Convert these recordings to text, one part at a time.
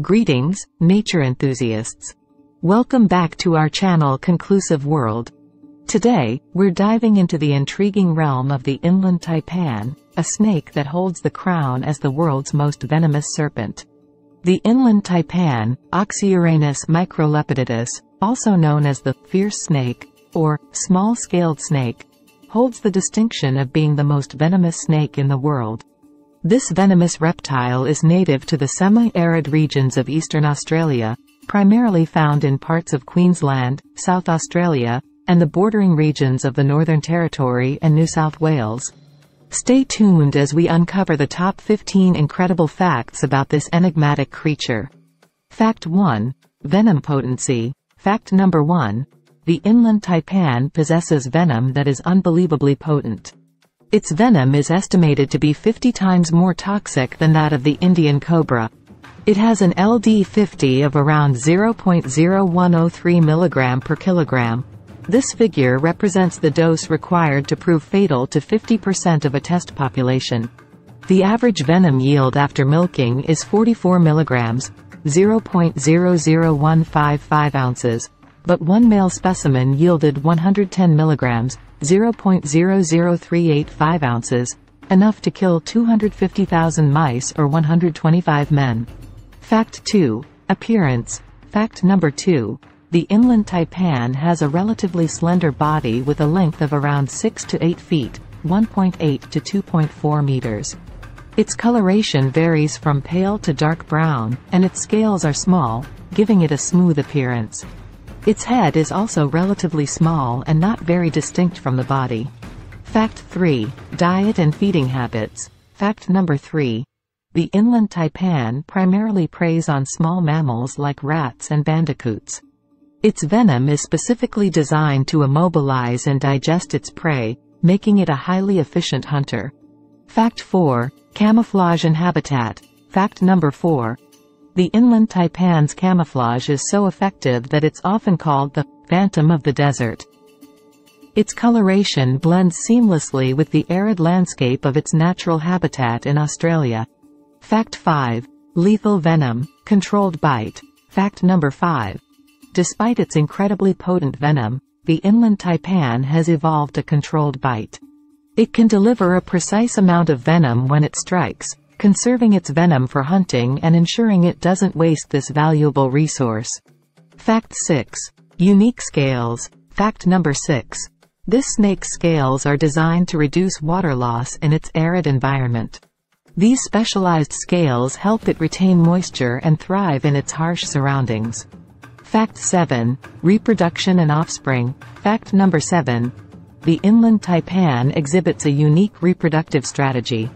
Greetings, nature enthusiasts. Welcome back to our channel Conclusive World. Today, we're diving into the intriguing realm of the inland taipan, a snake that holds the crown as the world's most venomous serpent. The inland taipan, Oxyuranus microlepidotus, also known as the fierce snake, or small-scaled snake, holds the distinction of being the most venomous snake in the world. This venomous reptile is native to the semi-arid regions of eastern Australia, primarily found in parts of Queensland, South Australia, and the bordering regions of the Northern Territory and New South Wales. Stay tuned as we uncover the top 15 incredible facts about this enigmatic creature. Fact 1. Venom potency. Fact number 1. The inland taipan possesses venom that is unbelievably potent. Its venom is estimated to be 50 times more toxic than that of the Indian cobra. It has an LD50 of around 0.0103 mg per kilogram. This figure represents the dose required to prove fatal to 50% of a test population. The average venom yield after milking is 44 mg, 0.00155 ounces, but one male specimen yielded 110 mg, 0.00385 ounces, enough to kill 250,000 mice or 125 men. Fact 2. Appearance. Fact number 2. The inland taipan has a relatively slender body with a length of around 6 to 8 feet, 1.8 to 2.4 meters. Its coloration varies from pale to dark brown, and its scales are small, giving it a smooth appearance. Its head is also relatively small and not very distinct from the body. Fact 3. Diet and feeding habits. Fact number 3. The inland taipan primarily preys on small mammals like rats and bandicoots. Its venom is specifically designed to immobilize and digest its prey, making it a highly efficient hunter. Fact 4. Camouflage and habitat. Fact number 4. The inland taipan's camouflage is so effective that it's often called the phantom of the desert. Its coloration blends seamlessly with the arid landscape of its natural habitat in Australia. Fact 5. Lethal venom, controlled bite. Fact number 5. Despite its incredibly potent venom, the inland taipan has evolved a controlled bite. It can deliver a precise amount of venom when it strikes, conserving its venom for hunting and ensuring it doesn't waste this valuable resource. Fact 6. Unique scales. Fact number 6. This snake's scales are designed to reduce water loss in its arid environment. These specialized scales help it retain moisture and thrive in its harsh surroundings. Fact 7. Reproduction and offspring. Fact number 7. The inland taipan exhibits a unique reproductive strategy.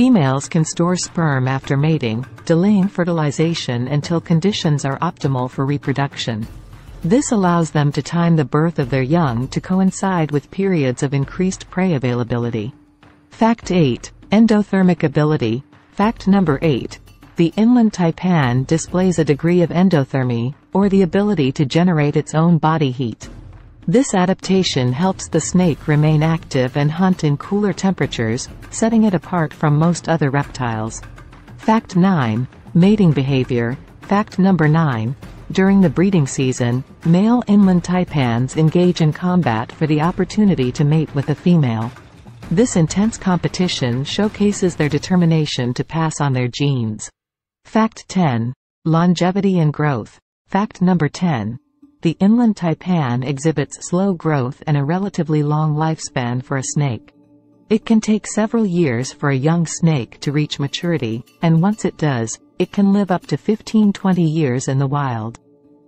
Females can store sperm after mating, delaying fertilization until conditions are optimal for reproduction. This allows them to time the birth of their young to coincide with periods of increased prey availability. Fact 8. Endothermic ability. Fact number 8. The inland taipan displays a degree of endothermy, or the ability to generate its own body heat. This adaptation helps the snake remain active and hunt in cooler temperatures, setting it apart from most other reptiles. Fact 9. Mating behavior. Fact number 9. During the breeding season, male inland taipans engage in combat for the opportunity to mate with a female. This intense competition showcases their determination to pass on their genes. Fact 10. Longevity and growth. Fact number 10. The inland taipan exhibits slow growth and a relatively long lifespan for a snake. It can take several years for a young snake to reach maturity, and once it does, it can live up to 15-20 years in the wild.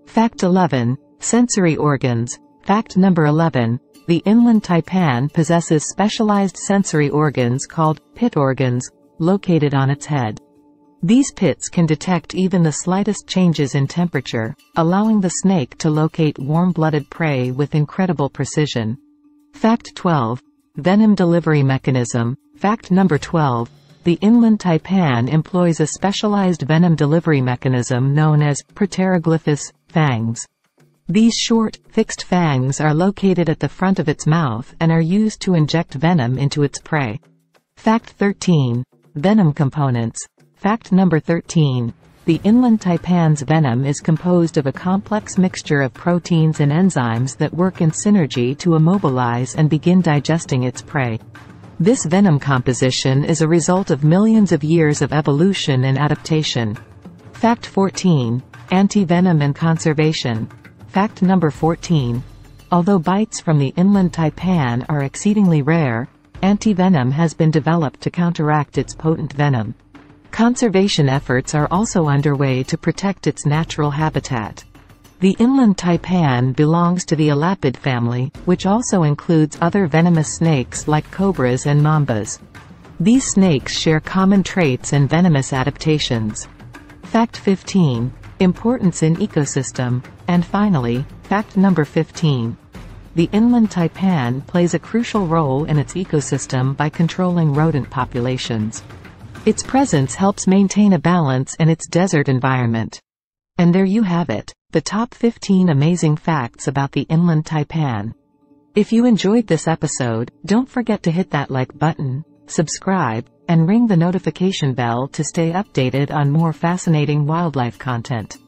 Fact 11. Sensory organs. Fact number 11. The inland taipan possesses specialized sensory organs called pit organs, located on its head. These pits can detect even the slightest changes in temperature, allowing the snake to locate warm-blooded prey with incredible precision. Fact 12. Venom delivery mechanism. Fact number 12. The inland taipan employs a specialized venom delivery mechanism known as proteroglyphous fangs. These short, fixed fangs are located at the front of its mouth and are used to inject venom into its prey. Fact 13. Venom components. Fact number 13. The inland taipan's venom is composed of a complex mixture of proteins and enzymes that work in synergy to immobilize and begin digesting its prey. This venom composition is a result of millions of years of evolution and adaptation. Fact 14. Anti-venom and conservation. Fact number 14. Although bites from the inland taipan are exceedingly rare, anti-venom has been developed to counteract its potent venom. Conservation efforts are also underway to protect its natural habitat. The inland taipan belongs to the elapid family, which also includes other venomous snakes like cobras and mambas. These snakes share common traits and venomous adaptations. Fact 15. Importance in ecosystem. And finally, fact number 15. The inland taipan plays a crucial role in its ecosystem by controlling rodent populations. Its presence helps maintain a balance in its desert environment. And there you have it, the top 15 amazing facts about the inland taipan. If you enjoyed this episode, don't forget to hit that like button, subscribe, and ring the notification bell to stay updated on more fascinating wildlife content.